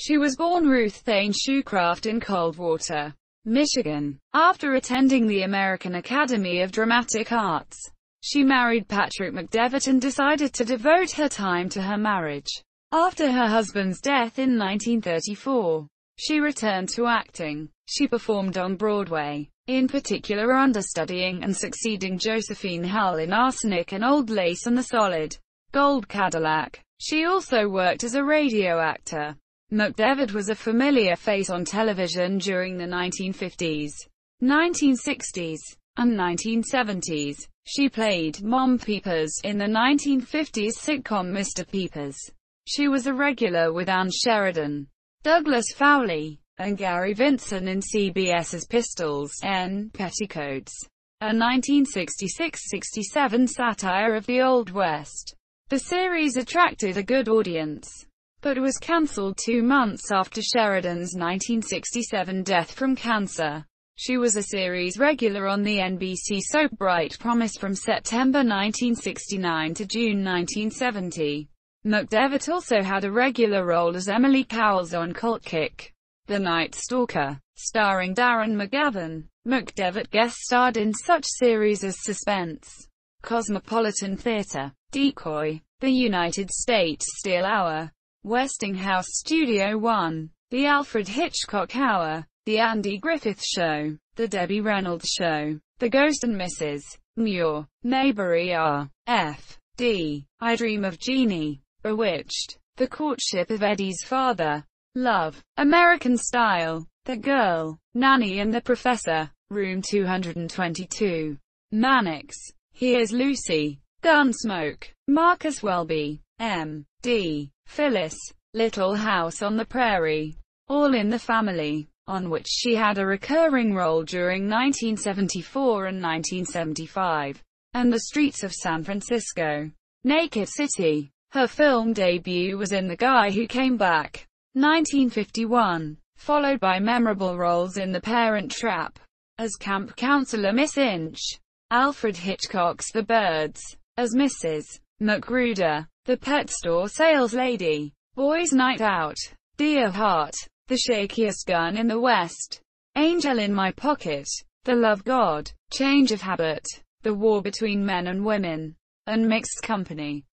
She was born Ruth Thane Shoecraft in Coldwater, Michigan. After attending the American Academy of Dramatic Arts, she married Patrick McDevitt and decided to devote her time to her marriage. After her husband's death in 1934, she returned to acting. She performed on Broadway, in particular understudying and succeeding Josephine Hull in Arsenic and Old Lace and the Solid Gold Cadillac. She also worked as a radio actor. McDevitt was a familiar face on television during the 1950s, 1960s, and 1970s. She played Mom Peepers in the 1950s sitcom Mr. Peepers. She was a regular with Ann Sheridan, Douglas Fowley, and Gary Vinson in CBS's Pistols, 'n' Petticoats, a 1966-67 satire of the Old West. The series attracted a good audience, but was cancelled two months after Sheridan's 1967 death from cancer. She was a series regular on the NBC soap Bright Promise from September 1969 to June 1970. McDevitt also had a regular role as Emily Cowles on Kolchak, The Night Stalker, starring Darren McGavin. McDevitt guest-starred in such series as Suspense, Cosmopolitan Theater, Decoy, The United States Steel Hour, Westinghouse Studio One, The Alfred Hitchcock Hour, the Andy Griffith Show, The Debbie Reynolds Show, The Ghost and Mrs. Muir, Mayberry R. F. D. I Dream of Jeannie, Bewitched, The Courtship of Eddie's Father, Love, American Style, The Girl, Nanny and the Professor, Room 222, Mannix, Here's Lucy, Gunsmoke, Marcus Welby, M. D. Phyllis, Little House on the Prairie, All in the Family on which she had a recurring role during 1974 and 1975, and The Streets of San Francisco. Naked City. Her film debut was in The Guy Who Came Back, 1951, followed by memorable roles in The Parent Trap, as camp counselor Miss Inch, Alfred Hitchcock's The Birds, as Mrs. Magruder, The Pet Store Sales Lady, Boys Night Out, Dear Heart, the Shakiest Gun in the West, Angel in My Pocket, The Love God, Change of Habit, The War Between Men and Women, and Mixed Company.